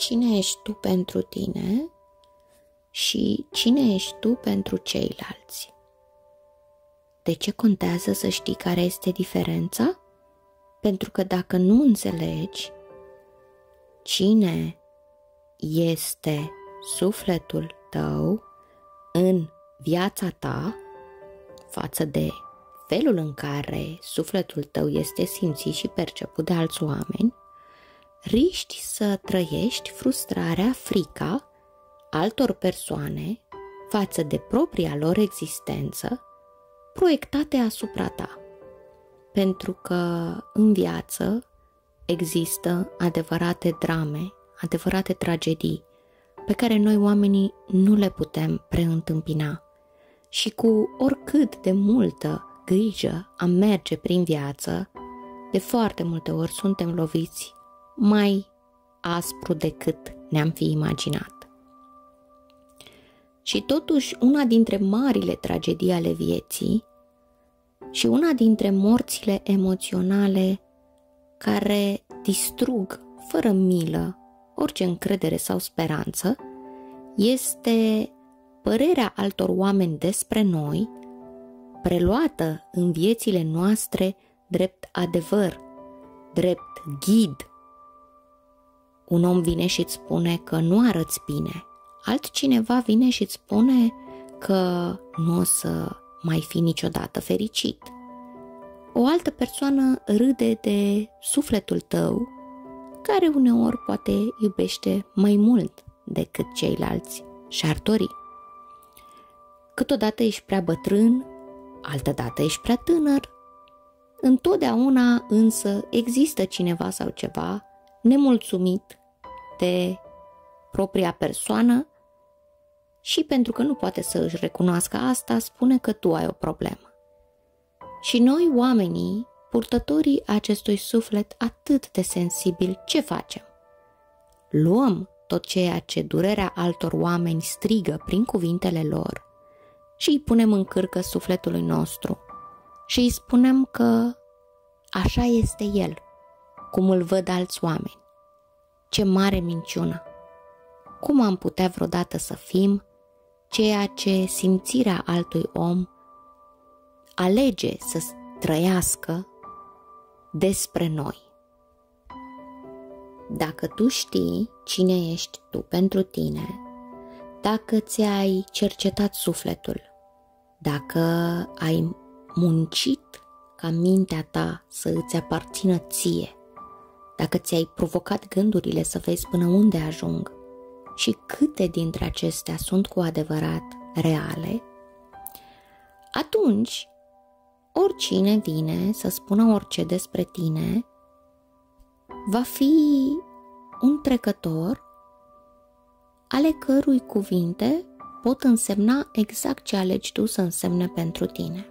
cine ești tu pentru tine și cine ești tu pentru ceilalți. De ce contează să știi care este diferența? Pentru că dacă nu înțelegi cine este sufletul tău în viața ta față de felul în care sufletul tău este simțit și perceput de alți oameni, riști să trăiești frustrarea, frica altor persoane față de propria lor existență proiectate asupra ta. Pentru că în viață există adevărate drame, adevărate tragedii pe care noi oamenii nu le putem preîntâmpina. Și cu oricât de multă grijă am merge prin viață, de foarte multe ori suntem loviți mai aspru decât ne-am fi imaginat. Și totuși, una dintre marile tragedii ale vieții și una dintre morțile emoționale care distrug fără milă orice încredere sau speranță, este părerea altor oameni despre noi, preluată în viețile noastre drept adevăr, drept ghid. Un om vine și îți spune că nu arăți bine, altcineva vine și îți spune că nu o să mai fi niciodată fericit. O altă persoană râde de sufletul tău, care uneori poate iubește mai mult decât ceilalți și-ar dori. Câteodată ești prea bătrân, altădată ești prea tânăr. Întotdeauna însă există cineva sau ceva nemulțumit de propria persoană și pentru că nu poate să își recunoască asta, spune că tu ai o problemă. Și noi, oamenii, purtătorii acestui suflet atât de sensibil, ce facem? Luăm tot ceea ce durerea altor oameni strigă prin cuvintele lor și îi punem în cârcă sufletului nostru și îi spunem că așa este el, cum îl văd alți oameni. Ce mare minciună! Cum am putea vreodată să fim ceea ce simțirea altui om alege să trăiască despre noi. Dacă tu știi cine ești tu pentru tine, dacă ți-ai cercetat sufletul, dacă ai muncit ca mintea ta să îți aparțină ție, dacă ți-ai provocat gândurile să vezi până unde ajung, și câte dintre acestea sunt cu adevărat reale, atunci oricine vine să spună orice despre tine va fi un trecător ale cărui cuvinte pot însemna exact ce alegi tu să însemne pentru tine.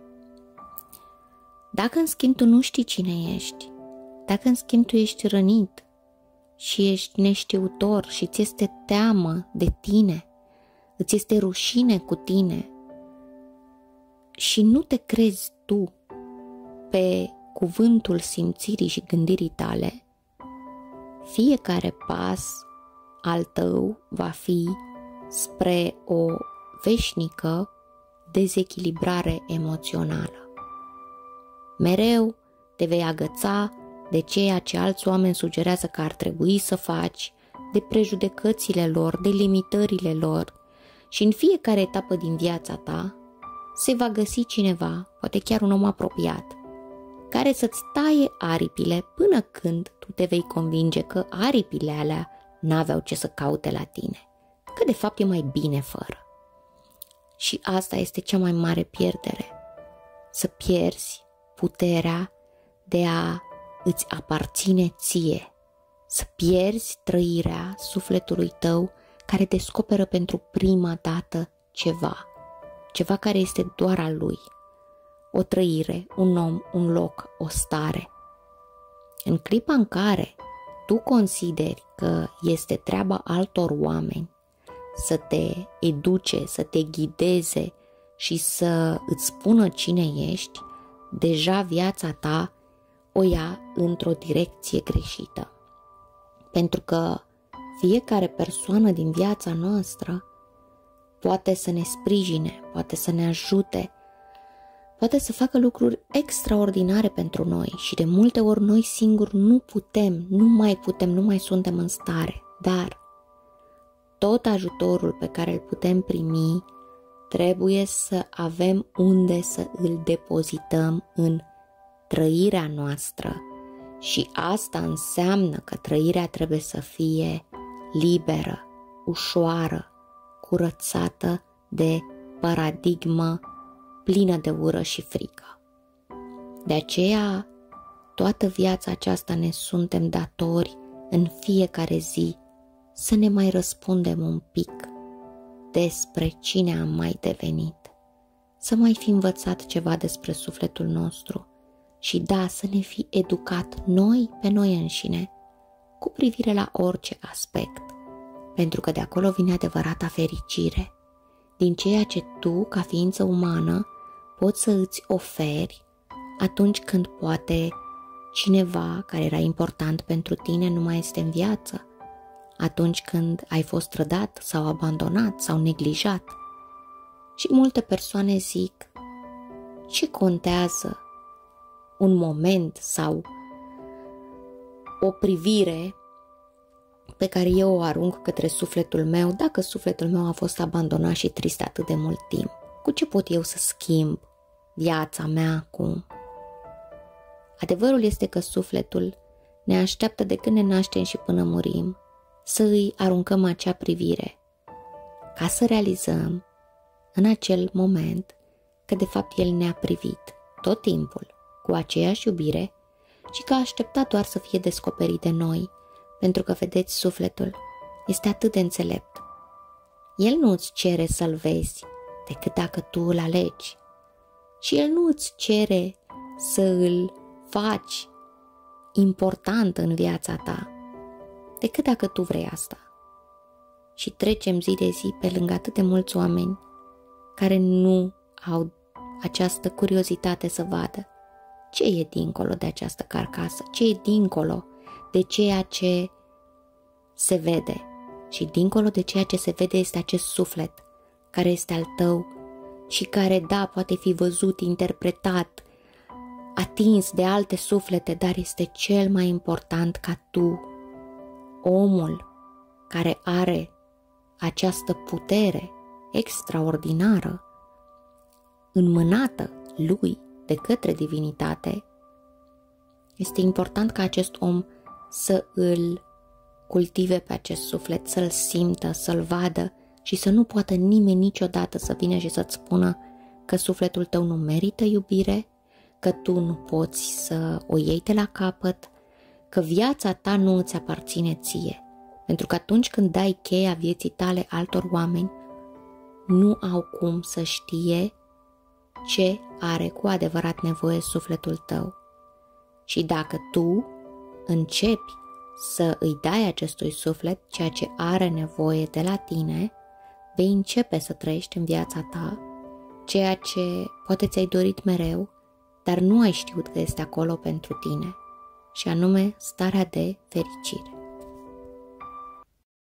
Dacă în schimb tu nu știi cine ești, dacă în schimb tu ești rănit, și ești neștiutor și ți este teamă de tine, îți este rușine cu tine și nu te crezi tu pe cuvântul simțirii și gândirii tale, fiecare pas al tău va fi spre o veșnică dezechilibrare emoțională. Mereu te vei agăța de ceea ce alți oameni sugerează că ar trebui să faci, de prejudecățile lor, de limitările lor și în fiecare etapă din viața ta se va găsi cineva, poate chiar un om apropiat, care să-ți taie aripile până când tu te vei convinge că aripile alea n-aveau ce să caute la tine, că de fapt e mai bine fără. Și asta este cea mai mare pierdere, să pierzi puterea de a îți aparține ție, să pierzi trăirea sufletului tău care descoperă pentru prima dată ceva, ceva care este doar al lui, o trăire, un om, un loc, o stare. În clipa în care tu consideri că este treaba altor oameni să te educe, să te ghideze și să îți spună cine ești, deja viața ta o ia într-o direcție greșită. Pentru că fiecare persoană din viața noastră poate să ne sprijine, poate să ne ajute, poate să facă lucruri extraordinare pentru noi și de multe ori noi singuri nu putem, nu mai putem, nu mai suntem în stare, dar tot ajutorul pe care îl putem primi trebuie să avem unde să îl depozităm în trăirea noastră și asta înseamnă că trăirea trebuie să fie liberă, ușoară, curățată de paradigmă plină de ură și frică. De aceea, toată viața aceasta ne suntem datori în fiecare zi să ne mai răspundem un pic despre cine am mai devenit, să mai fi învățat ceva despre sufletul nostru și da, să ne fi educat noi pe noi înșine cu privire la orice aspect, pentru că de acolo vine adevărata fericire, din ceea ce tu, ca ființă umană, poți să îți oferi atunci când poate cineva care era important pentru tine nu mai este în viață, atunci când ai fost trădat sau abandonat sau neglijat. Și multe persoane zic, ce contează un moment sau o privire pe care eu o arunc către sufletul meu dacă sufletul meu a fost abandonat și trist atât de mult timp. Cu ce pot eu să schimb viața mea acum? Adevărul este că sufletul ne așteaptă de când ne naștem și până murim să îi aruncăm acea privire, ca să realizăm în acel moment că de fapt el ne-a privit tot timpul cu aceeași iubire și că a așteptat doar să fie descoperit de noi, pentru că, vedeți, sufletul este atât de înțelept. El nu îți cere să-l vezi decât dacă tu îl alegi. Și el nu îți cere să îl faci important în viața ta, decât dacă tu vrei asta. Și trecem zi de zi pe lângă atât de mulți oameni care nu au această curiozitate să vadă ce e dincolo de această carcasă, ce e dincolo de ceea ce se vede. Și dincolo de ceea ce se vede este acest suflet care este al tău și care, da, poate fi văzut, interpretat, atins de alte suflete, dar este cel mai important ca tu, omul care are această putere extraordinară, înmânată lui de către divinitate, este important ca acest om să îl cultive pe acest suflet, să-l simtă, să-l vadă și să nu poată nimeni niciodată să vină și să-ți spună că sufletul tău nu merită iubire, că tu nu poți să o iei de la capăt, că viața ta nu îți aparține ție. Pentru că atunci când dai cheia vieții tale altor oameni, nu au cum să știe ce are cu adevărat nevoie sufletul tău. Și dacă tu începi să îi dai acestui suflet ceea ce are nevoie de la tine, vei începe să trăiești în viața ta ceea ce poate ți-ai dorit mereu, dar nu ai știut că este acolo pentru tine, și anume starea de fericire.